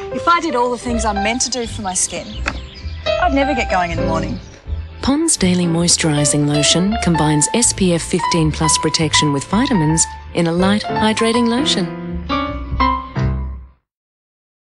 If I did all the things I'm meant to do for my skin, I'd never get going in the morning. Pond's Daily Moisturising Lotion combines SPF 15 plus protection with vitamins in a light, hydrating lotion.